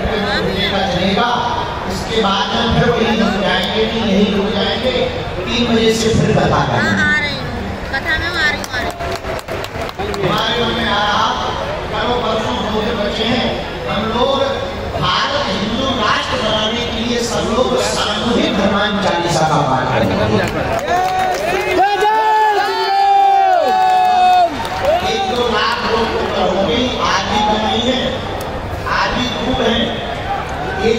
का इसके बाद में फिर वही रुक जाएँगे कि यही रुक जाएँगे तीन बजे से फिर कथा हाँ करेंगे आ रही हूँ कथा में आ रही हूँ। रही हमारे में आ रहा करो परसों दो दिन बचे हैं हम लोग भारत हिंदू राष्ट्र बनाने के लिए सब लोग सामूहिक हनुमान चालीसा का पाठ करेंगे एक दो लाख लोग तो करोगे आज भी कम नहीं है आज भी खूब है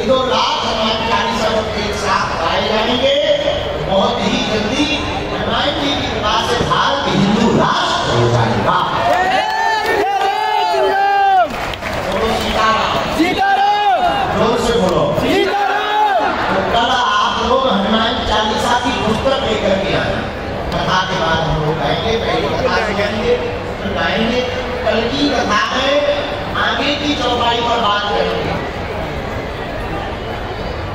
एक दो लाख हनुमान चालीसा एक साथ आए जाएँगे। बहुत ही जल्दी हनुमान जी की कृपा से भारत हिंदू राष्ट्र हो जाएगा। तो की पुस्तक लेकर के आना कथा के बाद हम लोग गाएँगे, पहले कथा से गाएँगे, फिर गाएँगे। कल की कथा में आगे की चौपाई पर बात करेंगे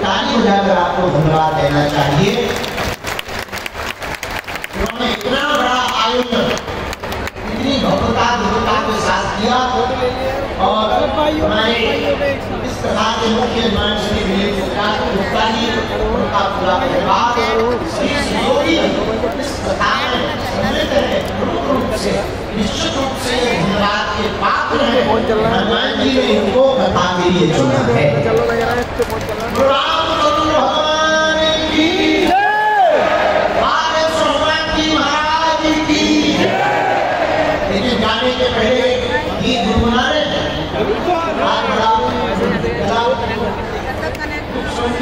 ताली बजाकर आपको धन्यवाद देना चाहिए। उन्होंने इतना बड़ा आयोजन इतनी भव्यता भव्यता के साथ किया। और हमारे इस प्रकार के मुख्य मंच श्री लिए उनका पूरा परिवार श्री सहयोगी Moncel lah. Anjing itu